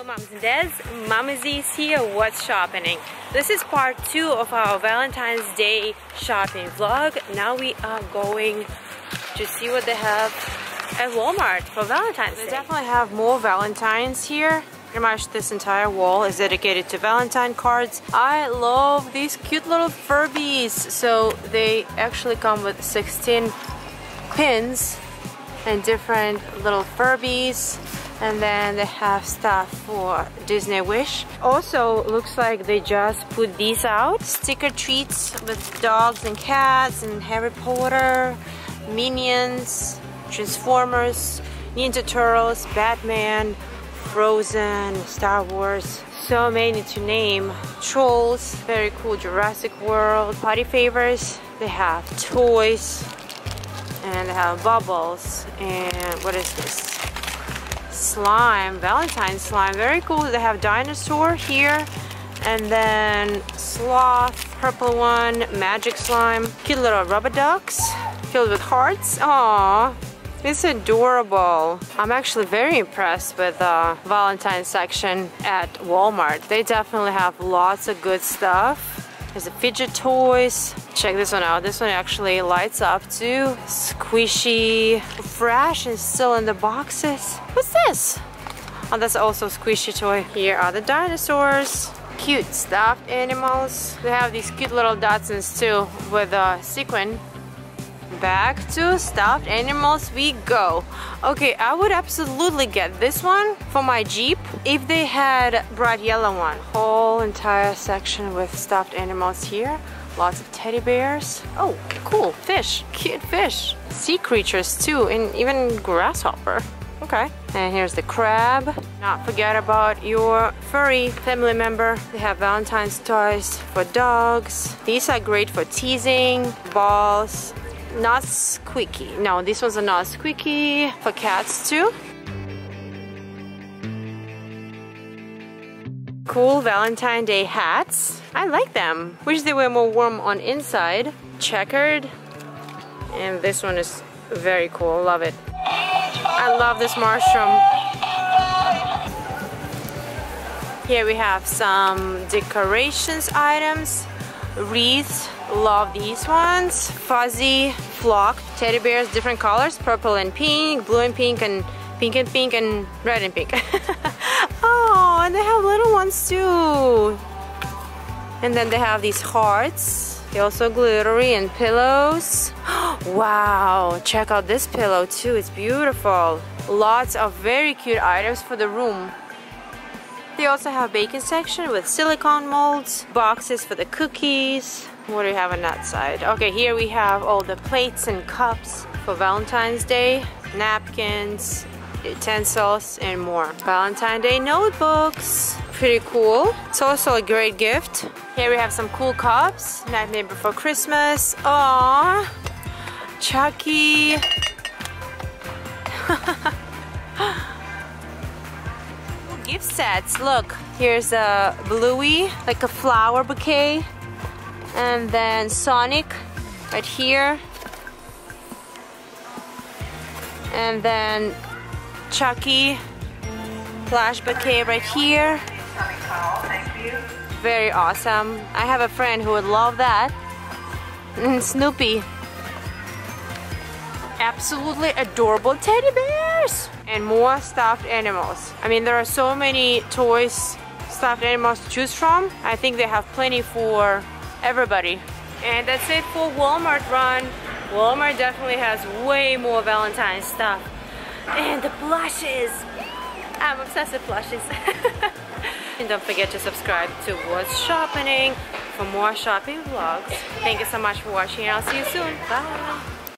Hello moms and dads, Mama Z is here, what's Shoppening? This is part two of our Valentine's Day shopping vlog. Now we are going to see what they have at Walmart for Valentine's Day. They definitely have more Valentines here. Pretty much this entire wall is dedicated to Valentine cards. I love these cute little Furbies. So they actually come with 16 pins and different little Furbies and then they have stuff for Disney Wish. Also looks like they just put these out. Sticker treats with dogs and cats and Harry Potter, Minions, Transformers, Ninja Turtles, Batman, Frozen, Star Wars, so many to name. Trolls, very cool Jurassic World, party favors. They have toys and they have bubbles and what is this? Slime, Valentine slime. Very cool. They have dinosaur here. And then sloth, purple one, magic slime. Cute little rubber ducks filled with hearts. Aww. It's adorable. I'm actually very impressed with the Valentine section at Walmart. They definitely have lots of good stuff. There's the fidget toys. Check this one out. This one actually lights up too. Squishy, fresh and still in the boxes. What's this? Oh, that's also a squishy toy. Here are the dinosaurs. Cute stuffed animals. They have these cute little dachshunds too with a sequin back to stuffed animals we go. Okay, I would absolutely get this one for my Jeep if they had bright yellow one. Whole entire section with stuffed animals here. Lots of teddy bears. Oh, cool, fish, cute fish. Sea creatures too, and even grasshopper. Okay, and here's the crab. Not forget about your furry family member. They have Valentine's toys for dogs. These are great for teasing, balls, not squeaky. No, this one's a not squeaky for cats too. Cool Valentine Day hats. I like them. Wish they were more warm on inside. Checkered. And this one is very cool. Love it. I love this mushroom. Here we have some decorations items. Wreaths Love these ones. Fuzzy flock teddy bears, different colors, purple and pink, blue and pink, and pink and pink, and red and pink. oh, ones too. And then they have these hearts. They also glittery and pillows. wow, check out this pillow too. It's beautiful. Lots of very cute items for the room. They also have baking section with silicone molds, boxes for the cookies, what do we have on that side? Okay, here we have all the plates and cups for Valentine's Day, napkins, utensils, and more. Valentine's Day notebooks. Pretty cool. It's also a great gift. Here we have some cool cups. Nightmare Before Christmas. Aww. Chucky. gift sets. Look, here's a bluey, like a flower bouquet and then Sonic right here and then Chucky flash bouquet right here very awesome I have a friend who would love that and Snoopy absolutely adorable teddy bears and more stuffed animals I mean there are so many toys stuffed animals to choose from I think they have plenty for everybody. And that's it for Walmart run. Walmart definitely has way more Valentine's stuff. And the blushes. I'm obsessed with blushes. don't forget to subscribe to What's Shoppening for more shopping vlogs. Thank you so much for watching and I'll see you soon. Bye.